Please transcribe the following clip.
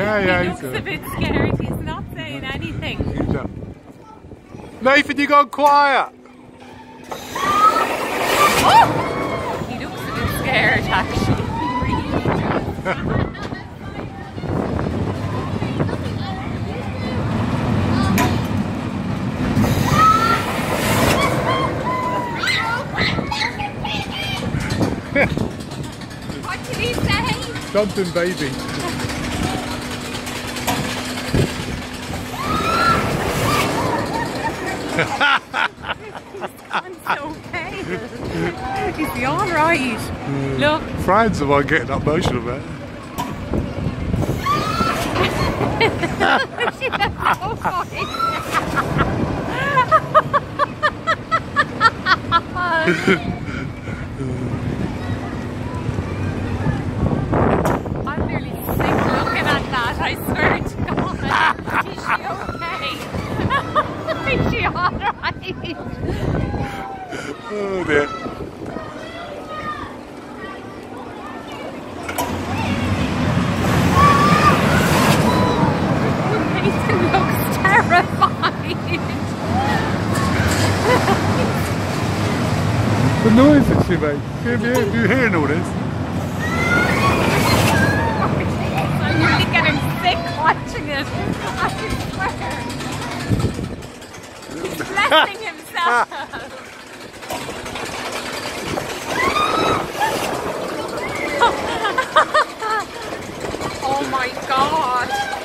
Yeah, yeah. he looks he's, a bit scared. He's not saying anything. he's, uh, Nathan, you gone quiet. He looks a bit scared, actually. Really what did he say? Something, baby. I'm so pale. Is he all right? Look, Fran's the one getting emotional about it. she's so funny. I'm nearly sick looking at that, I swear to God. Oh dear. Nathan looks terrified. The noise that she makes. Have you, have you hearing all this? I'm really getting sick watching it. Himself. oh my god.